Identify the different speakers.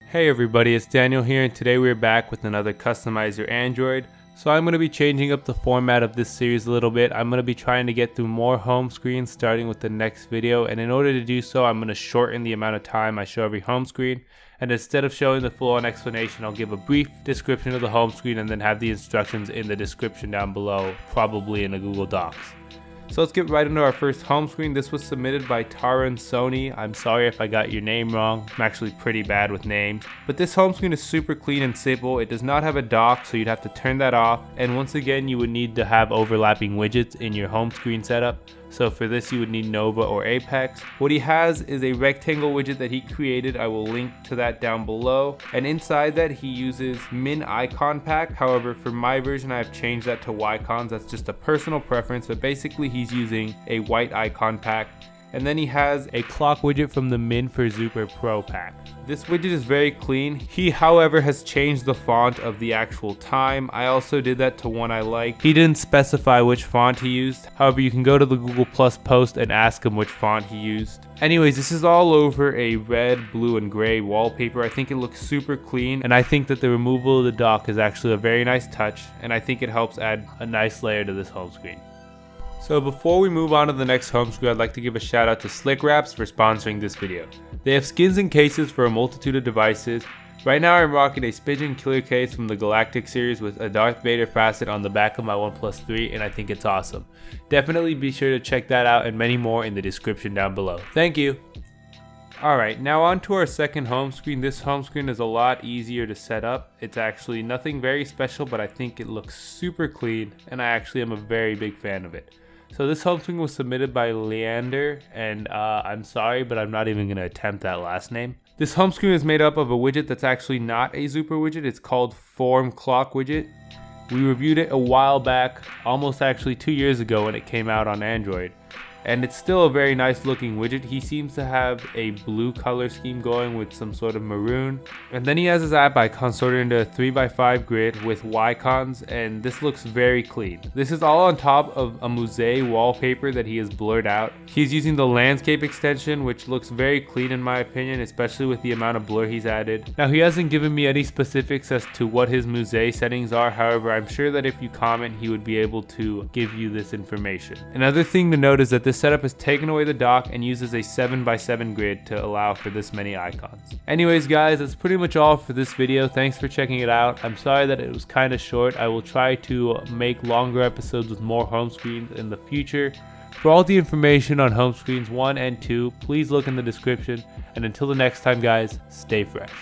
Speaker 1: Hey everybody, it's Daniel here and today we're back with another Customize Your Android. So I'm going to be changing up the format of this series a little bit. I'm going to be trying to get through more home screens starting with the next video and in order to do so I'm going to shorten the amount of time I show every home screen and instead of showing the full on explanation I'll give a brief description of the home screen and then have the instructions in the description down below, probably in a Google Docs. So let's get right into our first home screen. This was submitted by Taran Sony. I'm sorry if I got your name wrong. I'm actually pretty bad with names. But this home screen is super clean and simple. It does not have a dock, so you'd have to turn that off. And once again, you would need to have overlapping widgets in your home screen setup. So for this you would need Nova or Apex. What he has is a rectangle widget that he created. I will link to that down below. And inside that he uses Min Icon Pack. However, for my version I have changed that to Whicons. That's just a personal preference. But basically he's using a white icon pack and then he has a clock widget from the Min for Zooper Pro pack. This widget is very clean. He, however, has changed the font of the actual time. I also did that to one I like. He didn't specify which font he used. However, you can go to the Google Plus post and ask him which font he used. Anyways, this is all over a red, blue, and gray wallpaper. I think it looks super clean, and I think that the removal of the dock is actually a very nice touch, and I think it helps add a nice layer to this home screen. So before we move on to the next home screen, I'd like to give a shout out to Slick Wraps for sponsoring this video. They have skins and cases for a multitude of devices. Right now I'm rocking a Spigen Killer case from the Galactic series with a Darth Vader facet on the back of my OnePlus 3 and I think it's awesome. Definitely be sure to check that out and many more in the description down below. Thank you! Alright, now on to our second home screen. This home screen is a lot easier to set up. It's actually nothing very special, but I think it looks super clean, and I actually am a very big fan of it. So this home screen was submitted by Leander, and uh, I'm sorry, but I'm not even going to attempt that last name. This home screen is made up of a widget that's actually not a Zooper widget. It's called Form Clock Widget. We reviewed it a while back, almost actually two years ago when it came out on Android and it's still a very nice looking widget. He seems to have a blue color scheme going with some sort of maroon. And then he has his app icon sorted into a 3x5 grid with Whicons and this looks very clean. This is all on top of a Muzei wallpaper that he has blurred out. He's using the landscape extension which looks very clean in my opinion, especially with the amount of blur he's added. Now he hasn't given me any specifics as to what his Muzei settings are, however I'm sure that if you comment he would be able to give you this information. Another thing to note is that this setup has taken away the dock and uses a 7x7 grid to allow for this many icons. Anyways guys, that's pretty much all for this video. Thanks for checking it out. I'm sorry that it was kind of short. I will try to make longer episodes with more home screens in the future. For all the information on home screens 1 and 2, please look in the description. And until the next time guys, stay fresh.